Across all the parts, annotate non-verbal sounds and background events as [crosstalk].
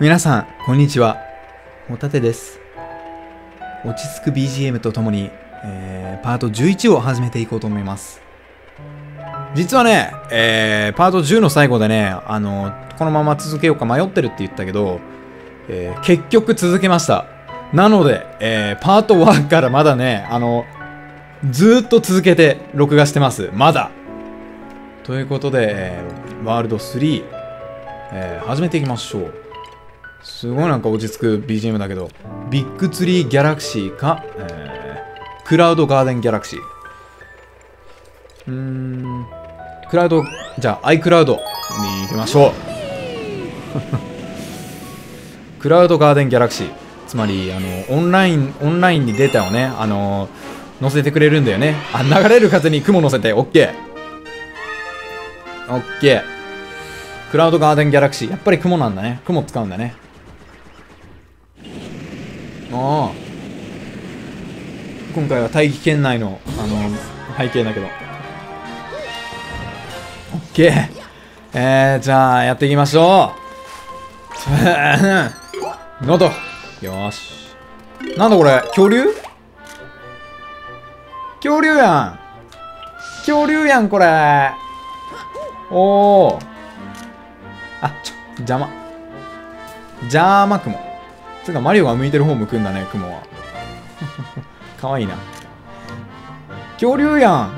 皆さん、こんにちは。ホタテです。落ち着く BGM とともに、えー、パート11を始めていこうと思います。実はね、えー、パート10の最後でね、あの、このまま続けようか迷ってるって言ったけど、えー結局続けました。なので、えーパート1からまだね、あの、ずーっと続けて録画してます。まだ。ということで、えーワールド3、えー始めていきましょう。すごいなんか落ち着く BGM だけど、ビッグツリーギャラクシーか、えークラウドガーデンギャラクシー。うーん、クラウド、じゃあ iCloud に行きましょう。クラウドガーデンギャラクシー。つまり、あの、オンライン、オンラインにデータをね、あの、載せてくれるんだよね。あ、流れる風に雲載せて、オッケー。オッケー。クラウドガーデンギャラクシー。やっぱり雲なんだね。雲使うんだね。ああ。今回は大気圏内の、あの、背景だけど。オッケー。えー、じゃあ、やっていきましょう。ノート。よし。なんだこれ？恐竜？恐竜やん恐竜やんこれおー。あ、ちょ、邪魔。邪魔雲。つうか、マリオが向いてる方向くんだね、雲は。かわいいな。恐竜やん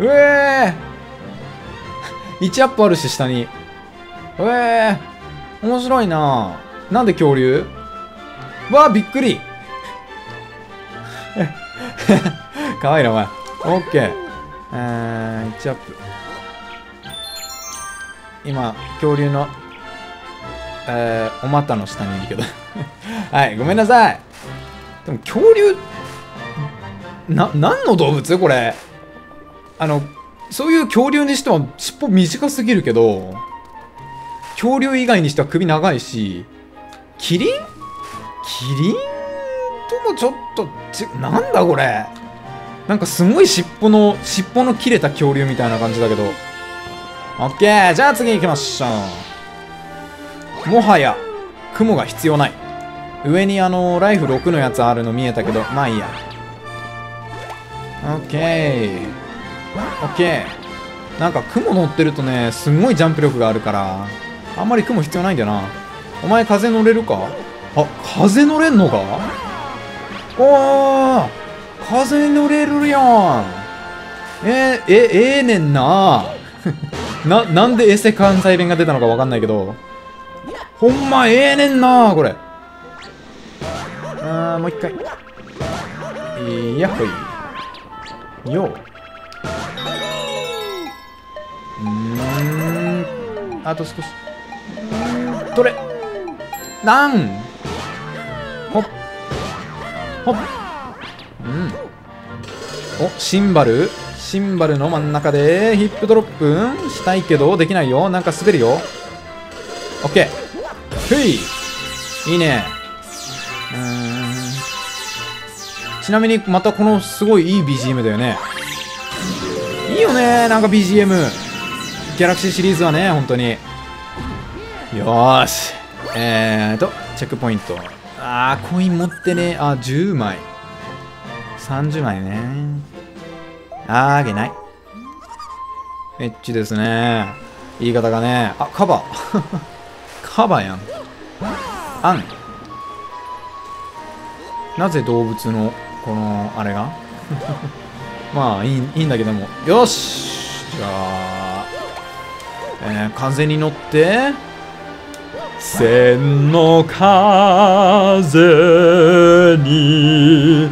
うえー !1 アップあるし、下に。うえー面白いななんで恐竜？わあ、びっくりかわいいな、お前。オッケー。えー、1アップ。今、恐竜の、えー、お股の下にいるけど。[laughs] はい、ごめんなさい。でも、恐竜、な、何の動物？これ。あの、そういう恐竜にしては尻尾短すぎるけど、恐竜以外にしては首長いし、キリン？キリンともちょっとち、なんだこれ。なんかすごい尻尾の、尻尾の切れた恐竜みたいな感じだけど。オッケーじゃあ次行きましょう。もはや、雲が必要ない。上にあの、ライフ6のやつあるの見えたけど、まあいいや。オッケー。オッケー。なんか雲乗ってるとね、すんごいジャンプ力があるから、あんまり雲必要ないんだよな。お前風乗れるか？あ、風乗れんのか？おー風乗れるやんえー、え、ええねんな [laughs] な、なんでエセ関西弁が出たのかわかんないけど。ほんまええねんなこれ。あー、もう一回。いやっほい。よう。うん。あと少し。取れなんほっ。ほっ。うん。お、シンバルシンバルの真ん中でヒップドロップしたいけどできないよ。なんか滑るよ。オッケー。ふいいいね。ちなみにまたこのすごいいい BGM だよね。いいよねなんか BGM。ギャラクシーシリーズはね、本当に。よーし。えーと、チェックポイント。あー、コイン持ってね。あ、10枚。30枚ね。あげない。エッチですね。言い方がね。あ、カバー。[laughs] カバーやん。あん。なぜ動物の、この、あれが？[laughs] まあいい、いいんだけども。よしじゃあ、えー、風に乗って、千の風に、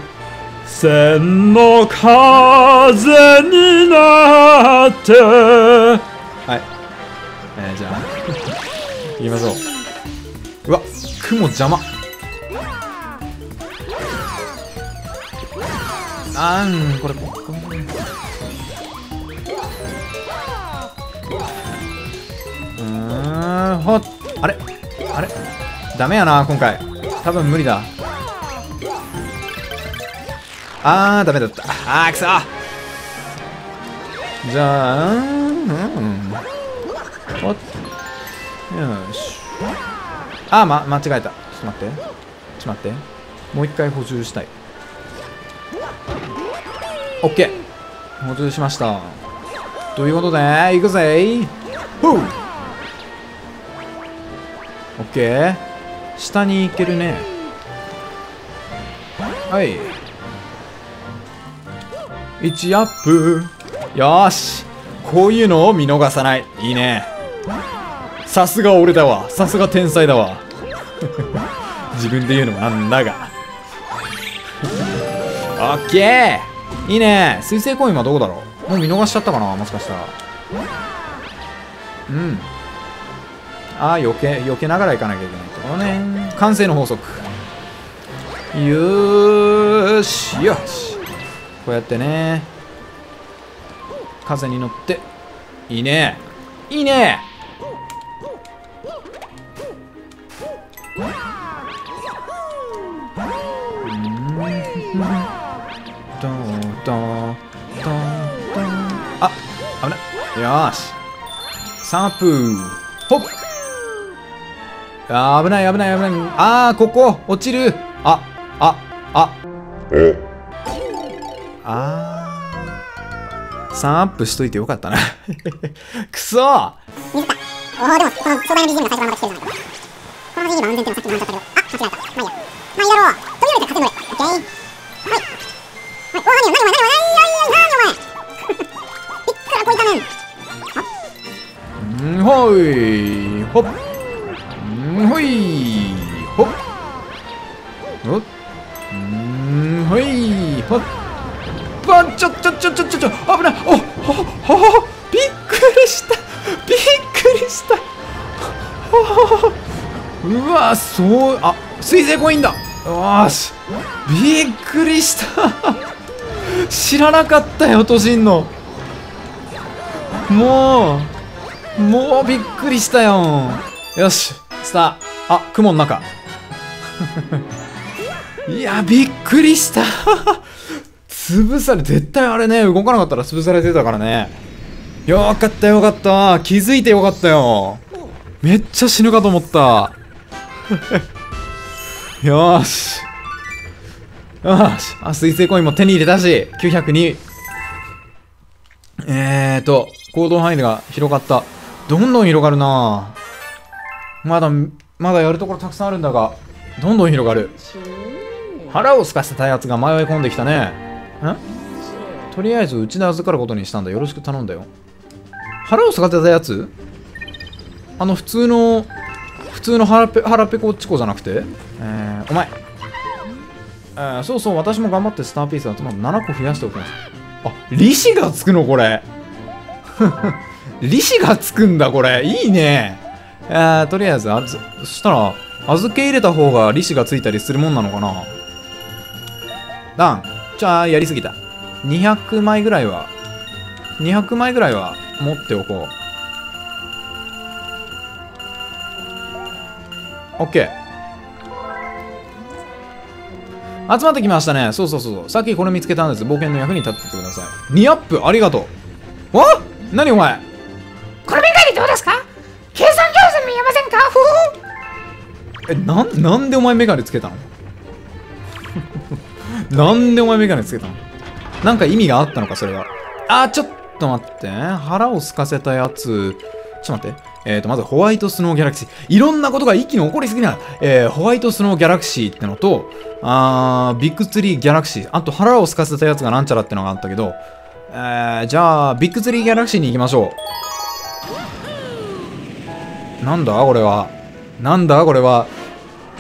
千の風になって、はい。えー、じゃあ、[laughs] 行きましょう。うわ、雲邪魔。あーん、これ、ここうん、ほっ、あれあれダメやな、今回。多分無理だ。あー、ダメだった。あー、くそじゃあ、うん、うん。おっよし。あま間違えたちょっと待ってちょっと待ってもう一回補充したい OK 補充しました。ということで行くぜ。ほう。OK 下に行けるね。はい。1アップ。よーし。こういうのを見逃さない。いいね。さすが俺だわ。さすが天才だわ。[laughs] 自分で言うのもなんだが。オッケーいいね。水星コインはどこだろう？もう見逃しちゃったかな？もしかしたら。うん。ああ避け避けながら行かなきゃいけないところね。完成の法則。よしよし。こうやってね。風に乗って。いいね。いいね。よーし。サープほっあー危ない危ない危ない。あーここ落ちる。あああ。あー。3アップしといてよかったな。[laughs] くそー。おお、でも、この壮大な BGM が最初からまた来てるじゃないか。この BGM 安全っていうのはさっきも話しちゃった。けど、あ、間違えた。まあいいや。まあいいだろう。とりあえず勝て乗れ。オッケー。はい。はい。お、何よ、何よ、何よ、何よ、何よ、何ほい。ほっ。んほい。ほっ。ほっ。んほい。ほっ。ばんちょちょちょちょちょちょ危ない。おほほほびっくりした。びっくりした。ほ [laughs] うわそうあ水星コインだ。よしびっくりした。[laughs] 知らなかったよ都心の。もう。もうびっくりしたよ。よしスターあ雲の中。[laughs] いやびっくりした。[laughs] 潰され絶対あれね動かなかったら潰されてたからね。よかったよかった。気づいてよかったよ。めっちゃ死ぬかと思った。[laughs] よーし。よし。あ水星コインも手に入れたし。902えーと行動範囲が広がった。どんどん広がるな。まだまだやるところたくさんあるんだがどんどん広がる。腹をすかせたやつが迷い込んできたね。んとりあえずうちで預かることにしたんだ。よろしく頼んだよ。腹をすかせたやつ？あの普通の普通の腹ペ腹ペコチコじゃなくて？えー、お前。えー、そうそう私も頑張ってスターピース集まる7個増やしておきます。あ利子がつくのこれ [laughs] 利子がつくんだこれ。いいね。えー、とりあえずあずそしたら預け入れた方が利子がついたりするもんなのかな？ダンじゃあやりすぎた。200枚ぐらいは200枚ぐらいは持っておこう。OK 集まってきましたね。そうそうそうさっきこれ見つけたんです。冒険の役に立っててください。2アップありがとう。わ何お前？これメガネどうですか？計算上手見えませんか？ふふ。えなんなんでお前メガネつけたの？[laughs] なんでお前メガネつけたの？なんか意味があったのかそれは？あーちょっと待って。腹を空かせたやつ。ちょっと待って。えーとまずホワイトスノーギャラクシー。いろんなことが一気に起こりすぎな。い、えーホワイトスノーギャラクシーってのとあービッグツリーギャラクシー。あと腹を空かせたやつがなんちゃらってのがあったけど。えー、じゃあビッグツリーギャラクシーに行きましょう。なんだこれは。なんだこれは。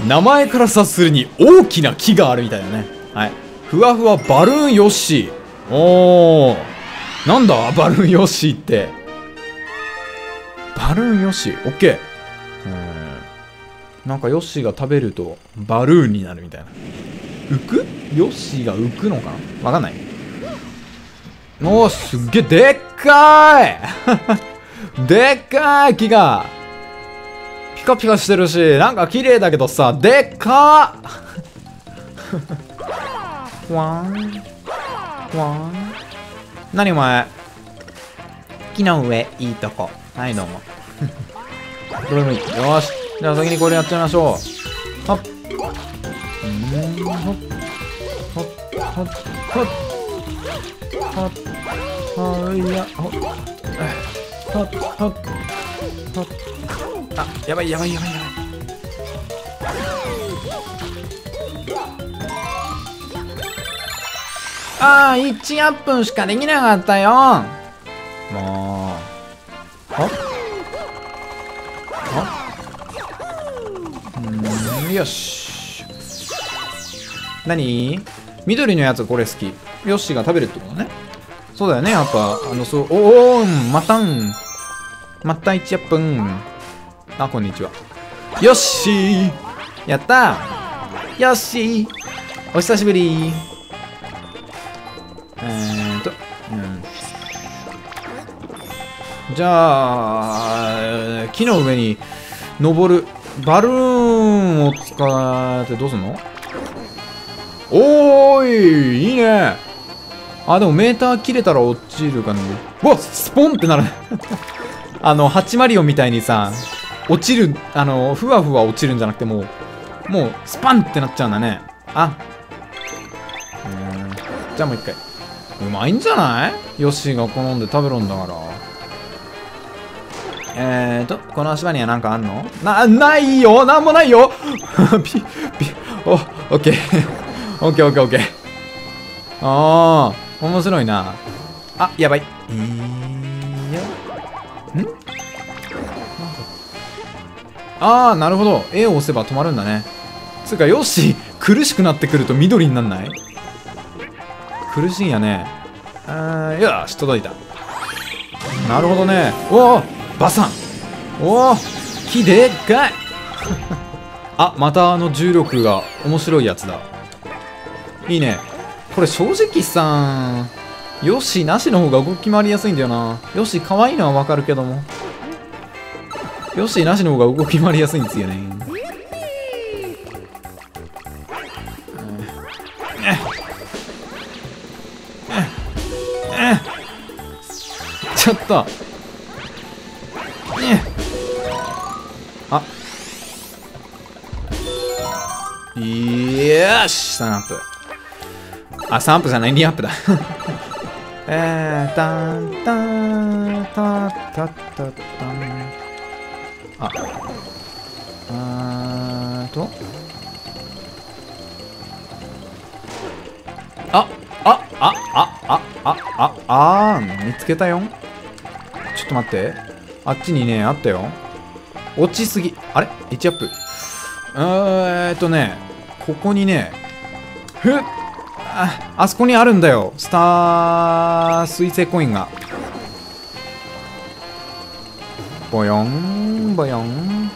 名前から察するに大きな木があるみたいだね。はい。ふわふわバルーンヨッシー。おー。なんだバルーンヨッシーって。バルーンヨッシー？オッケー。なんかヨッシーが食べるとバルーンになるみたいな。浮く？ヨッシーが浮くのかな？わかんない。おーすっげえでっかい。[laughs] でっかい木が。ピカピカしてるしなんか綺麗だけどさでっかー。わんわん何お前？木の上いいとこ。はいどうも。どれもいいよし。じゃあ先にこれやっちゃいましょう。はっうーん。ほっほっほっほっほっほいやほっほっほっほっやばいやばいやばいやばい。ああ1アップしかできなかったよ。もう。ほっうんよし。何？緑のやつこれ好き。ヨッシーが食べるってことね。そうだよねやっぱ。あのそうおおまたん。また1アップンあこんにちは。よっしー。やったー。よっしー。お久しぶり。えーとうん。じゃあ木の上に登るバルーンを使ってどうすんの？おーいいいね。あでもメーター切れたら落ちるかな。うわスポンってなる。[laughs] あのハチマリオみたいにさ落ちるあのふわふわ落ちるんじゃなくてもうもうスパンってなっちゃうんだね。あ。うんじゃあもう一回。うまいんじゃない？ヨッシーが好んで食べるんだから。えーと、この足場には何かあんの？な、ないよ！なんもないよ！[laughs] ピ、ピ、お、オッケー。[laughs] オッケーオッケーオッケー。あー、面白いな。あ、やばい。いいあー、なるほど。A を押せば止まるんだね。つうか、よし、苦しくなってくると緑になんない？苦しいんやね。あー、よし、届いた。なるほどね。おおバサンおお木でっかい [laughs] あまたあの重力が面白いやつだいいねこれ正直さよしなしの方が動き回りやすいんだよなよし可愛いのはわかるけどもよしなしの方が動き回りやすいんですよね。ちょっと。あ。よし3アップ。あ3アップじゃない2アップだ。[laughs] えータンタンタタタタン。あ。あーと。ああああああああー見つけたよ。ちょっと待って。あっちにねあったよ。落ちすぎ。あれ ?1 アップ。えーっとねここにねふっ。ああそこにあるんだよ。スター水星コインが。ボヨンボヨン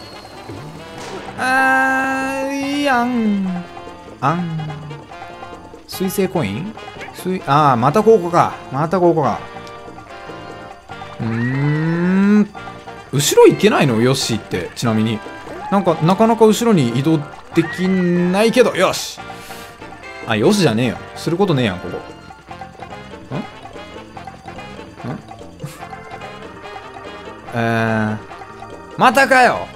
あーいやんあん水星コイン水ああまたここかまたここかうーん後ろ行けないのヨッシーってちなみになんかなかなか後ろに移動できないけどよしあよしじゃねえよすることねえやんここえー、またかよ。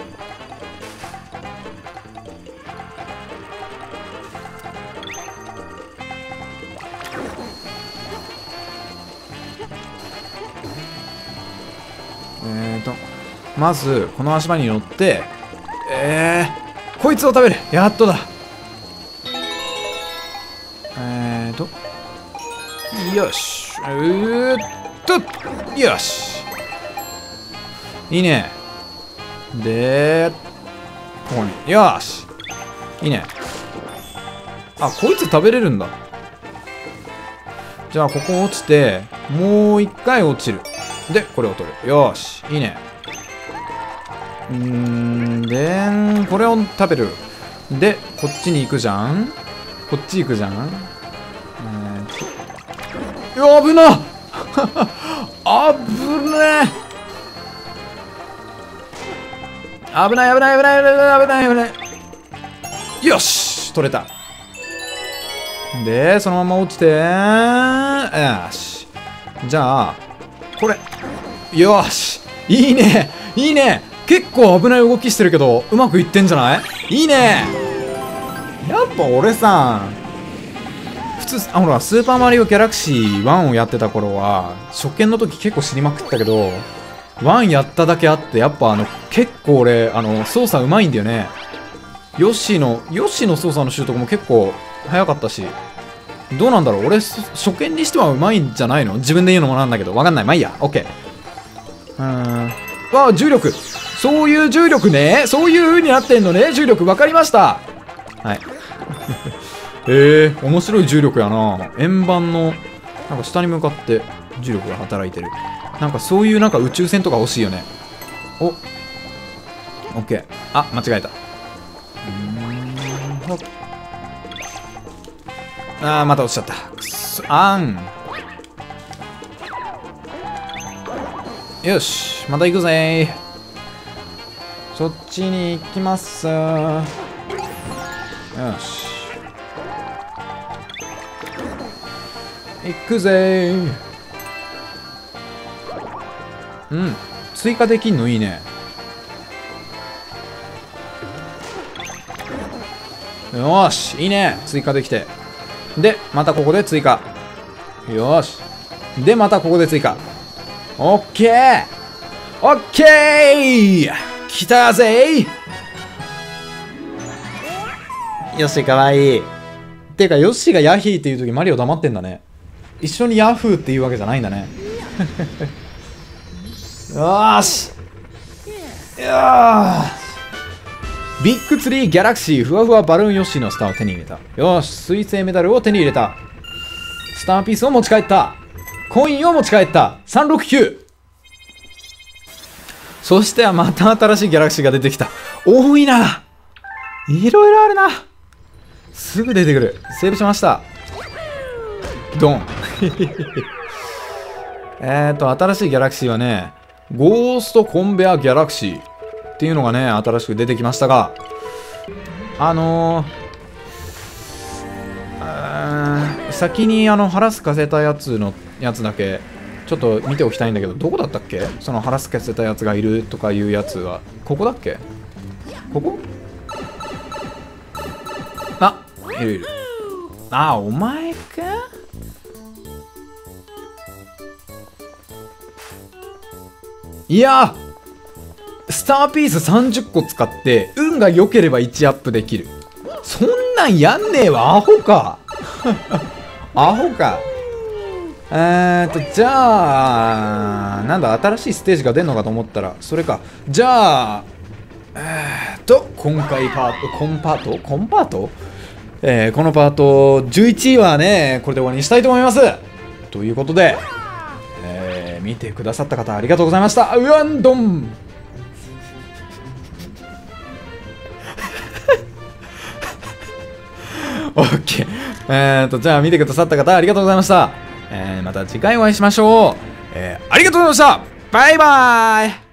えーとまずこの足場に乗ってえー、こいつを食べる。やっとだ。えーとよし。うーっとよし。いいね。でここに。よし。いいね。あこいつ食べれるんだ。じゃあここ落ちてもう一回落ちる。でこれを取る。よし。いいね。うーんでこれを食べる。でこっちに行くじゃん。こっち行くじゃん。えーと。や危な [laughs] 危ねえ。危ない危ない危ない危ない危ない危ないよし取れた。でそのまま落ちてよし。じゃあこれ。よし。いいね。いいね。結構危ない動きしてるけどうまくいってんじゃない？いいね。やっぱ俺さ普通あほらスーパーマリオギャラクシー1をやってた頃は初見の時結構知りまくったけど1やっただけあってやっぱあの結構俺あの操作うまいんだよね。ヨッシーのヨッシーの操作の習得も結構早かったし。どうなんだろう？俺初見にしてはうまいんじゃないの？自分で言うのもなんだけどわかんない。まあいいや。OK うーん。わあ重力。そういう重力ね。そういう風になってんのね。重力分かりました。はい。へ [laughs] えー、面白い重力やな。円盤のなんか下に向かって重力が働いてる。なんかそういうなんか宇宙船とか欲しいよね。お。オッケーあ間違えた。うーんほ。っあーまた落ちちゃった。くそ。あん。よし。また行くぜ。そっちに行きます。よし。行くぜ。うん。追加できんのいいね。よーしいいね。追加できて。でまたここで追加。よーし。でまたここで追加。オッケー。オッケー。来たぜよしかわいい。てかヨッシーがヤヒーっていう時マリオ黙ってんだね。一緒にヤフーっていうわけじゃないんだねよし。よーし。ビッグツリーギャラクシーふわふわバルーンヨッシーのスターを手に入れた。よし。水星メダルを手に入れた。スターピースを持ち帰った。コインを持ち帰った。369そしてまた新しいギャラクシーが出てきた。多いな。いろいろあるな。すぐ出てくる。セーブしました。ドン。[laughs] えっと新しいギャラクシーはねゴーストコンベアギャラクシーっていうのがね新しく出てきましたがあのー、先にあの腹すかせたやつのやつだけちょっと見ておきたいんだけどどこだったっけ？その腹すかせたやつがいるとかいうやつは。ここだっけ？ここ？あいるいる。あお前いやスターピース30個使って運が良ければ1アップできる。そんなんやんねえわアホか。[laughs] アホか。えーっとじゃあなんだ新しいステージが出るのかと思ったらそれか。じゃあえーっと今回パートコンパート？コンパート？えーこのパート11位はねこれで終わりにしたいと思います。ということで、見てくださった方ありがとうございましたうわんどんオッケー。えーと、じゃあ見てくださった方ありがとうございました。えー、また次回お会いしましょう。えー、ありがとうございましたバイバーイ